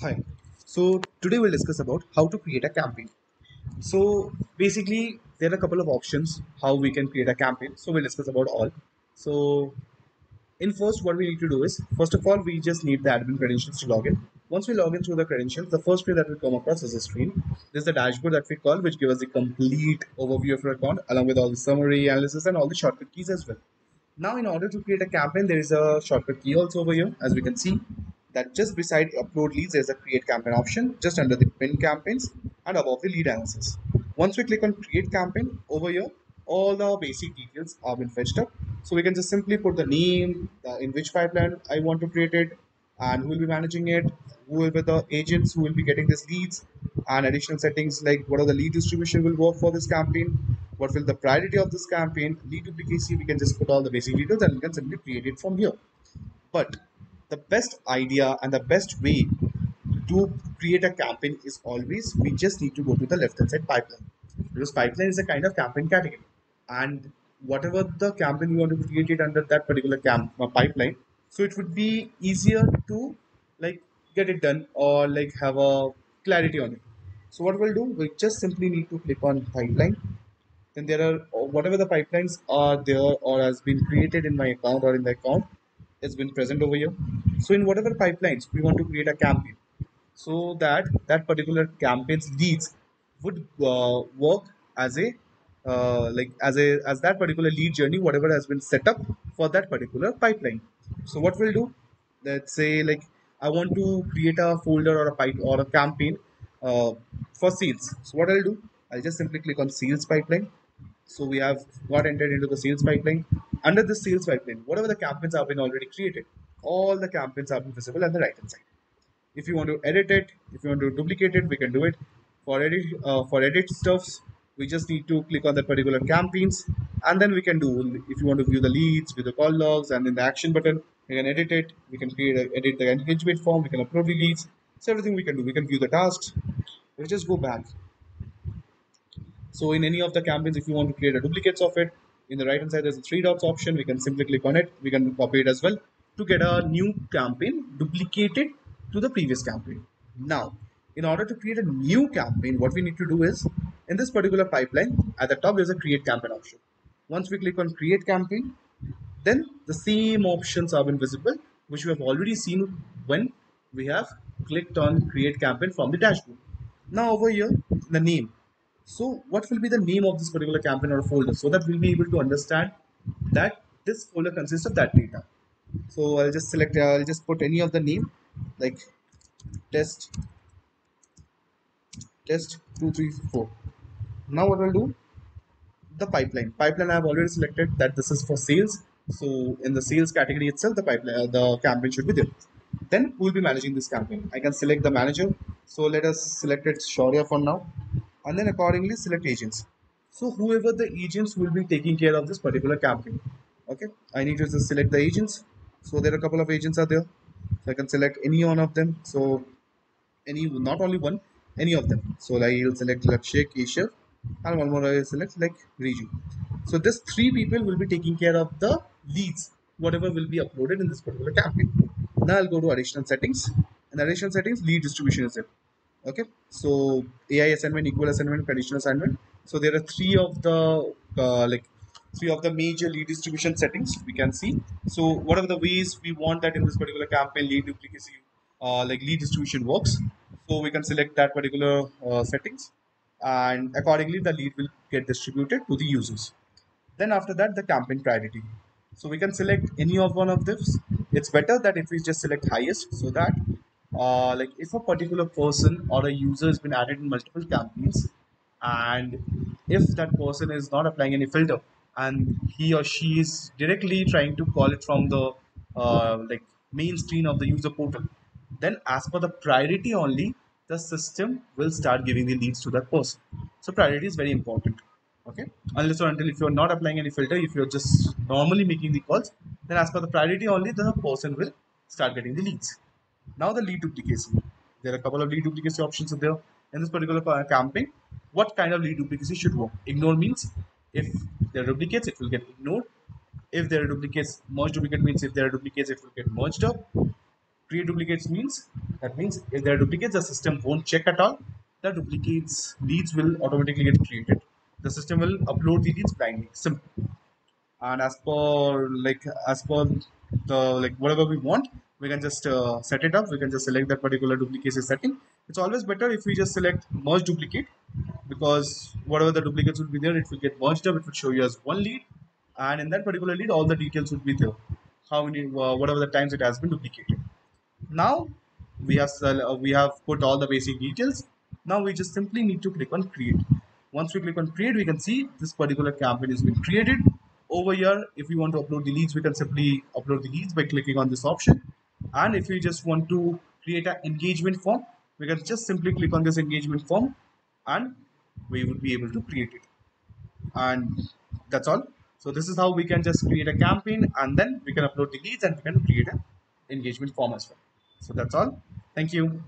Hi. So today we'll discuss about how to create a campaign. So basically there are a couple of options how we can create a campaign. So we'll discuss about all. So in first what we need to do is first of all we just need the admin credentials to log in. Once we log in through the credentials, the first screen that will come across is a screen. This is the dashboard that we call which gives us the complete overview of your account along with all the summary, analysis and all the shortcut keys as well. Now in order to create a campaign there is a shortcut key also over here as we can see that just beside upload leads there's a create campaign option just under the pin campaigns and above the lead analysis. Once we click on create campaign over here all the basic details have been fetched up. So we can just simply put the name the, in which pipeline i want to create it and who will be managing it who will be the agents who will be getting these leads and additional settings like what are the lead distribution will work for this campaign what will the priority of this campaign lead duplicacy we can just put all the basic details and we can simply create it from here. But the best idea and the best way to create a campaign is always we just need to go to the left hand side pipeline. Because pipeline is a kind of campaign category. And whatever the campaign you want to create it under that particular camp uh, pipeline so it would be easier to like get it done or like have a clarity on it. So what we'll do we just simply need to click on pipeline. Then there are whatever the pipelines are there or has been created in my account or in the account it's been present over here so in whatever pipelines we want to create a campaign. So that that particular campaign's leads would uh, work as a uh, like as a as that particular lead journey whatever has been set up for that particular pipeline. So what we'll do let's say like i want to create a folder or a pipe or a campaign uh, for sales. So what i'll do i'll just simply click on sales pipeline. So we have got entered into the sales pipeline. Under the sales pipeline whatever the campaigns have been already created all the campaigns been visible on the right hand side. If you want to edit it if you want to duplicate it we can do it. For edit uh, for edit stuffs we just need to click on that particular campaigns and then we can do if you want to view the leads view the call logs and in the action button we can edit it. We can create a, edit the engagement form we can upload the leads. So everything we can do we can view the tasks. We just go back. So in any of the campaigns if you want to create a duplicates of it in the right hand side there's a three dots option. We can simply click on it. We can copy it as well to get a new campaign duplicated to the previous campaign. Now in order to create a new campaign what we need to do is in this particular pipeline at the top there's a create campaign option. Once we click on create campaign then the same options are been visible which we have already seen when we have clicked on create campaign from the dashboard. Now over here the name. So what will be the name of this particular campaign or folder? So that we'll be able to understand that this folder consists of that data so i'll just select i'll just put any of the name like test test 234 now what i'll do the pipeline. Pipeline i've already selected that this is for sales. So in the sales category itself the pipeline uh, the campaign should be there. Then we'll be managing this campaign? I can select the manager. So let us select it Shaurya for now. And then accordingly select agents. So whoever the agents will be taking care of this particular campaign. Okay? I need to just select the agents so there are a couple of agents are there. So i can select any one of them. So any not only one any of them. So i will select Lakshay, Keshav and one more I will select like Riju. So this three people will be taking care of the leads whatever will be uploaded in this particular campaign. Now I'll go to additional settings. And additional settings lead distribution is there. Okay? So AI assignment equal assignment conditional assignment. So there are three of the uh, like three of the major lead distribution settings we can see. So what are the ways we want that in this particular campaign lead duplicacy uh, like lead distribution works? So we can select that particular uh, settings and accordingly the lead will get distributed to the users. Then after that the campaign priority. So we can select any of one of this it's better that if we just select highest so that uh, like if a particular person or a user has been added in multiple campaigns and if that person is not applying any filter and he or she is directly trying to call it from the uh, like main screen of the user portal. Then as per the priority only the system will start giving the leads to that person. So priority is very important okay? Unless or until if you're not applying any filter if you're just normally making the calls then as per the priority only the person will start getting the leads. Now the lead duplicacy there are a couple of lead duplicacy options there. In this particular campaign what kind of lead duplicacy should work? Ignore means if there are duplicates it will get ignored if there are duplicates merge duplicate means if there are duplicates it will get merged up create duplicates means That means if there are duplicates, the system won't check at all. The duplicates leads will automatically get created. The system will upload the leads blindly. Simple. And as per like as per the like whatever we want, we can just uh, set it up. We can just select that particular duplicate setting. It's always better if we just select merge duplicate because whatever the duplicates will be there, it will get merged up. It will show you as one lead, and in that particular lead, all the details would be there. How many, uh, whatever the times it has been duplicated. Now we have uh, we have put all the basic details now we just simply need to click on create once we click on create we can see this particular campaign has been created over here if we want to upload the leads we can simply upload the leads by clicking on this option and if we just want to create an engagement form we can just simply click on this engagement form and we would be able to create it. And that's all. So this is how we can just create a campaign and then we can upload the leads and we can create an engagement form as well. So that's all. Thank you